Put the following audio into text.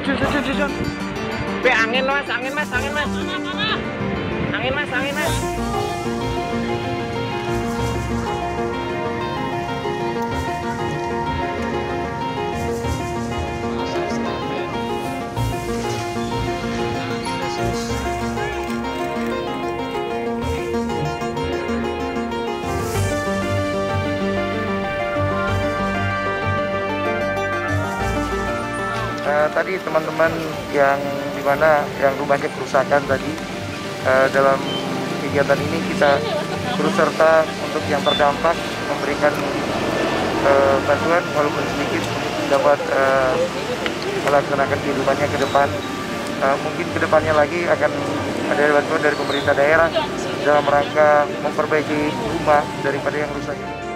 cuy, cuy, cuy. Be, angin mas, angin mas, angin mas. Angin mas, angin mas. Eh, tadi teman-teman yang di mana yang rumahnya kerusakan tadi eh, dalam kegiatan ini kita turut serta untuk yang terdampak memberikan eh, bantuan walaupun sedikit dapat eh, melaksanakan kehidupannya ke depan. Eh, mungkin ke depannya lagi akan ada bantuan dari pemerintah daerah dalam rangka memperbaiki rumah daripada yang rusak ini.